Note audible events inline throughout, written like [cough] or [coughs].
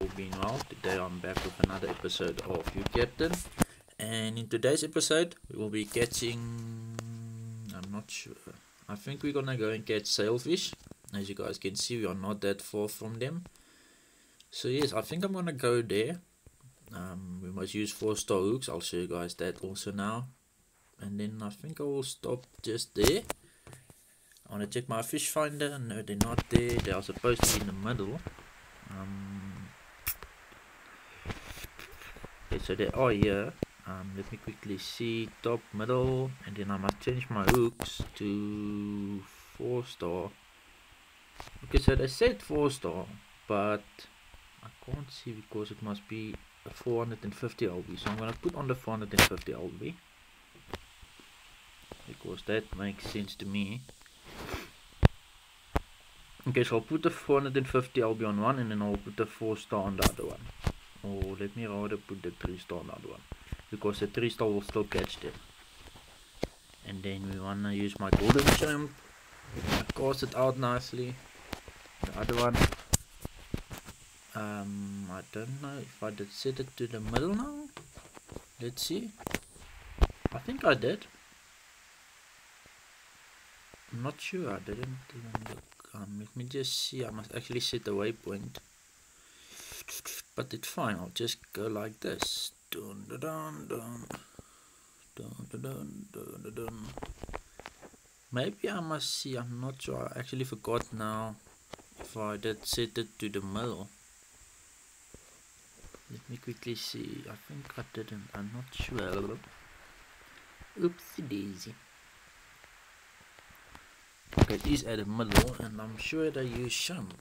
well. Today I'm back with another episode of You Captain. And in today's episode, we will be catching. I'm not sure. I think we're gonna go and catch sailfish. As you guys can see, we are not that far from them. So, yes, I think I'm gonna go there. Um, we must use 4 star hooks. I'll show you guys that also now. And then I think I will stop just there. I want to check my fish finder. No, they're not there. They are supposed to be in the middle. Um, so they are here. Um, let me quickly see top, middle, and then I must change my hooks to four star. Okay, so they said four star, but I can't see because it must be a 450 LB. So I'm gonna put on the 450 LB because that makes sense to me. Okay, so I'll put the 450 LB on one and then I'll put the 4 star on the other one. Or let me rather put the 3 star on other one. Because the 3 star will still catch them. And then we wanna use my golden. I cast it out nicely. The other one. Um, I don't know if I did set it to the middle now. Let's see. I think I did. I'm not sure, I didn't even look. Um, let me just see, I must actually set the waypoint. But it's fine, I'll just go like this. Dun dun dun dun. Dun dun dun dun dun. dun. Maybe I must see, I'm not sure, I actually forgot now if I did set it to the middle. Let me quickly see, I think I didn't, I'm not sure. Oopsie daisy. Okay, it is at the middle and I'm sure they use shrimp.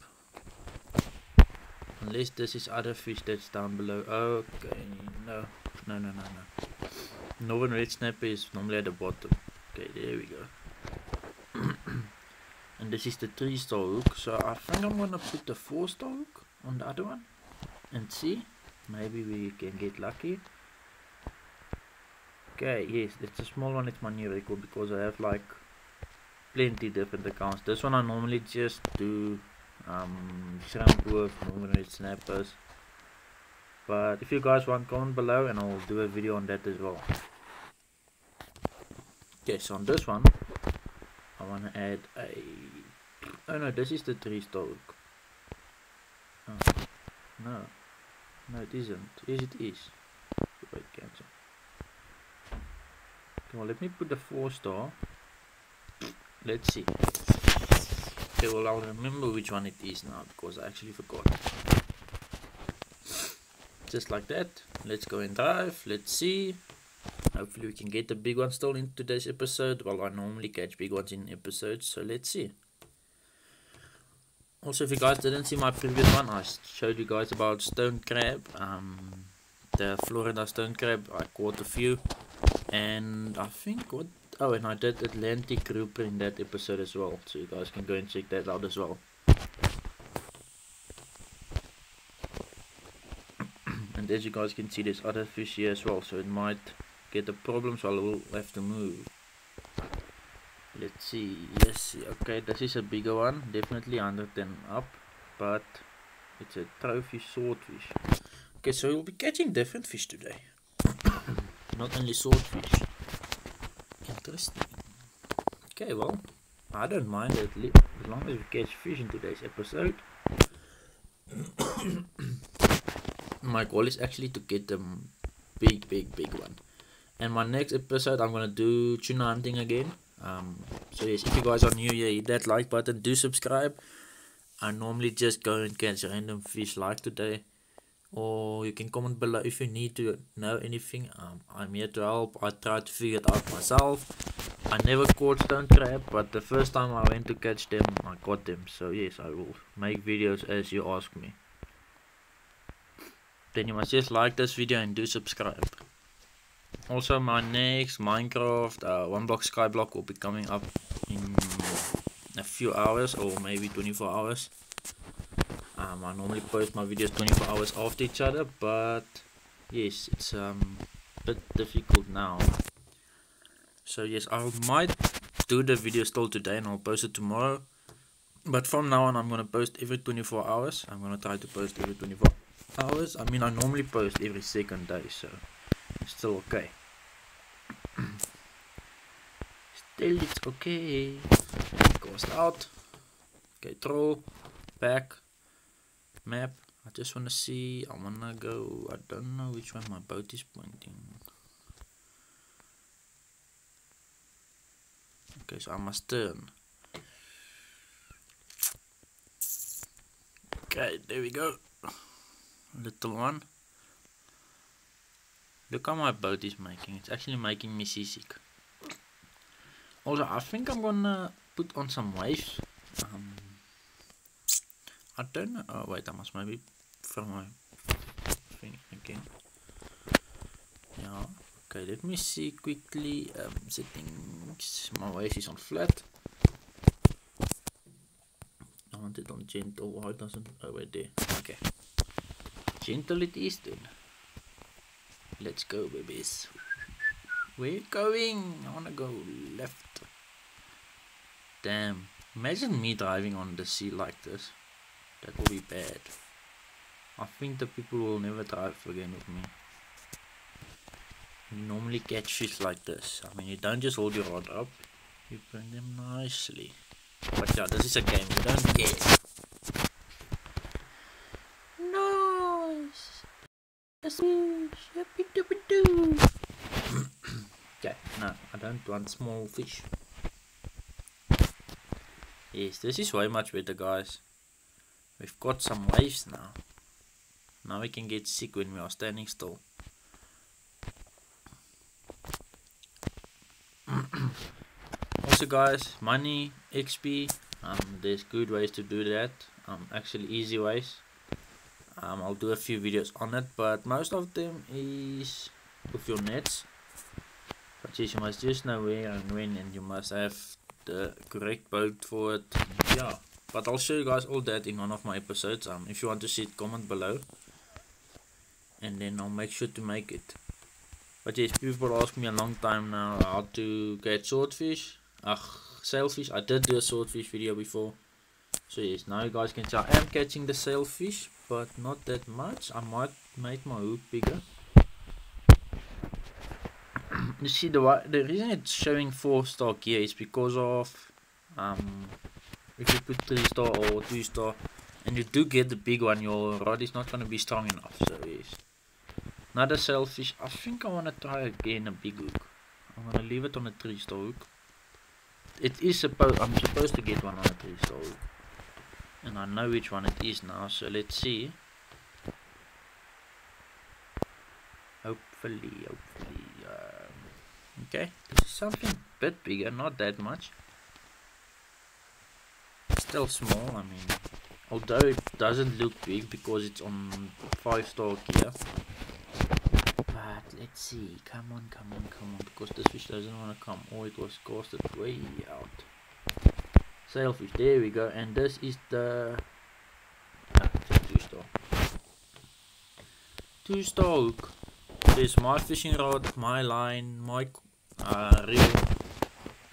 Unless this is other fish that's down below. Okay, no, no, no, no, no. Northern red snapper is normally at the bottom. Okay, there we go. [clears throat] and this is the 3 star hook. So I think I'm gonna put the 4 star hook on the other one. And see, maybe we can get lucky. Okay, yes, it's a small one, it's my new record because I have like plenty different accounts. This one I normally just do um, with northern red snappers. But if you guys want, comment below and I'll do a video on that as well. Okay, so on this one, I want to add a... Oh no, this is the 3 star. Oh, no. No, it isn't. Yes, it is. Wait, cancel. Okay, well, let me put the 4 star let's see okay well I'll remember which one it is now because I actually forgot. Just like that let's go and dive let's see. Hopefully we can get the big one still in today's episode. Well I normally catch big ones in episodes so let's see. Also if you guys didn't see my previous one I showed you guys about stone crab um, the Florida stone crab. I caught a few and I think what Oh, and I did Atlantic Grouper in that episode as well, so you guys can go and check that out as well. [clears throat] and as you guys can see, there's other fish here as well, so it might get a problem, so I will have to move. Let's see, yes, okay, this is a bigger one, definitely 110 up, but it's a trophy swordfish. Okay, so we'll be catching different fish today, [coughs] not only swordfish. Interesting. Okay, well, I don't mind it as long as we catch fish in today's episode. [coughs] my goal is actually to get them big, big, big one. And my next episode, I'm gonna do tuna hunting again. Um, so yes, if you guys are new here, hit that like button, do subscribe. I normally just go and catch random fish like today or you can comment below if you need to know anything. Um, i'm here to help. I try to figure it out myself. I never caught stone crab but the first time i went to catch them i caught them. So yes i will make videos as you ask me. Then you must just like this video and do subscribe. Also my next minecraft uh, one block skyblock will be coming up in a few hours or maybe 24 hours um, I normally post my videos 24 hours after each other but yes it's um, a bit difficult now so yes I might do the video still today and I'll post it tomorrow but from now on I'm gonna post every 24 hours I'm gonna try to post every 24 hours. I mean, I normally post every second day, so it's still okay. [clears throat] still, it's okay. Cost out. Okay, throw, back, map. I just want to see. I want to go. I don't know which one my boat is pointing. Okay, so I must turn. Okay, there we go. Little one. Look how my boat is making. It's actually making me seasick. Also, I think I'm gonna put on some waves. Um, I don't know. Oh, wait, I must maybe from my thing again. Yeah. Okay, let me see quickly. Um, settings. My waves is on flat. I want it on gentle. Why doesn't? Oh, wait there. Okay. Gentle it is then. Let's go, babies. Where you going? I wanna go left. Damn. Imagine me driving on the sea like this. That will be bad. I think the people will never drive again with me. You normally catch fish like this. I mean, you don't just hold your rod up. You bring them nicely. But yeah, this is a game. You don't care. Nice. [coughs] okay, no, I don't want small fish. Yes, this is way much better, guys. We've got some waves now. Now we can get sick when we are standing still. [coughs] also guys, money, XP, um, there's good ways to do that. Um, actually easy ways. Um, I'll do a few videos on it, but most of them is with your nets. But yes, you must just know where and when, and you must have the correct boat for it. Yeah, but I'll show you guys all that in one of my episodes. Um, if you want to see it, comment below, and then I'll make sure to make it. But yes, people ask me a long time now how to get swordfish. Ugh, sailfish. I did do a swordfish video before. So yes, now you guys can see I am catching the sailfish, but not that much. I might make my hook bigger. [clears throat] you see the the reason it's showing four star gear is because of um if you put three star or two star and you do get the big one your rod is not going to be strong enough so yes Another sailfish. I think I want to try again a big hook. I'm going to leave it on a 3 star hook. It is supposed, I'm supposed to get one on a 3 star hook. And I know which one it is now, so let's see. Hopefully, hopefully. Um, okay, this is something a bit bigger, not that much. Still small, I mean, although it doesn't look big because it's on 5 star gear But let's see. Come on, come on, come on. Because this fish doesn't want to come. Oh, it was casted way out. Sailfish, there we go. And this is the... Ah, two star. Two star hook. There's my fishing rod, my line, my uh, reel.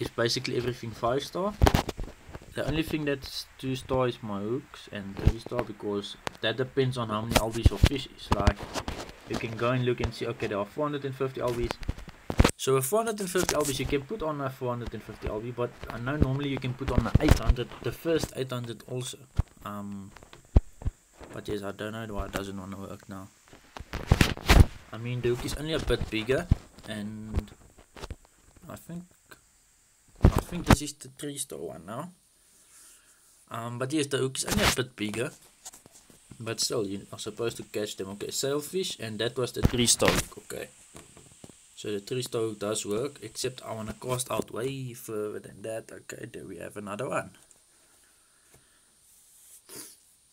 It's basically everything five star. The only thing that's two star is my hooks and three star because that depends on how many albies or fish is. Like you can go and look and see okay there are 450 lbs so with 450 lbs you can put on a 450 lb but I know normally you can put on the 800 the first 800 also. Um but yes I don't know why it doesn't want to work now. I mean the hook is only a bit bigger and I think I think this is the 3 star one now um but yes the hook is only a bit bigger but still, you are supposed to catch them. Okay, sailfish, and that was the three star hook. Okay. So the three star hook does work, except I want to cast out way further than that. Okay, there we have another one.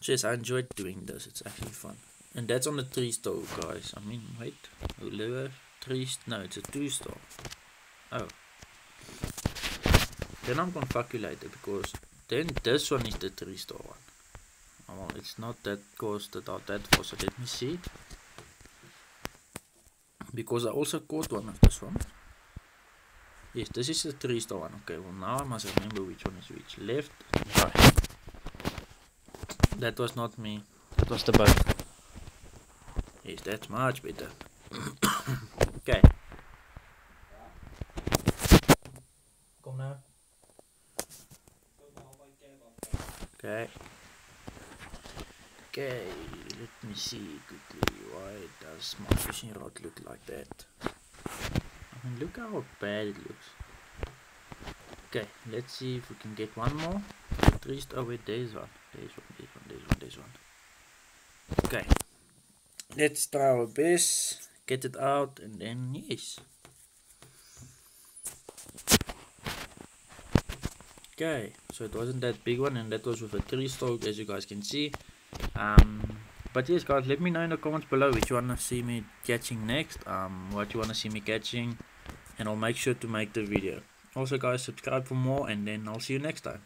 Yes, I enjoyed doing this. It's actually fun. And that's on the three star hook, guys. I mean, wait. Lure, three, no, it's a two star. Oh. Then I'm gonna fuck you later because then this one is the three star one. Well it's not that costed out that far so let me see. Because I also caught one of this one. Yes this is the 3 star one. Okay well now I must remember which one is which. Left right. That was not me. That was the boat. That's much better. [coughs] okay. Kom nou. Okay. Okay, let me see quickly. Why does my fishing rod look like that? I mean, look how bad it looks. Okay, let's see if we can get one more. At least, oh wait, there's one. There's one, there's one, there's one, there's one. Okay, let's try our best, get it out, and then yes. Okay, so it wasn't that big one, and that was with a three stroke, as you guys can see. Um, but yes, guys, let me know in the comments below which you wanna see me catching next. Um, what you wanna see me catching, and I'll make sure to make the video. Also, guys, subscribe for more, and then I'll see you next time.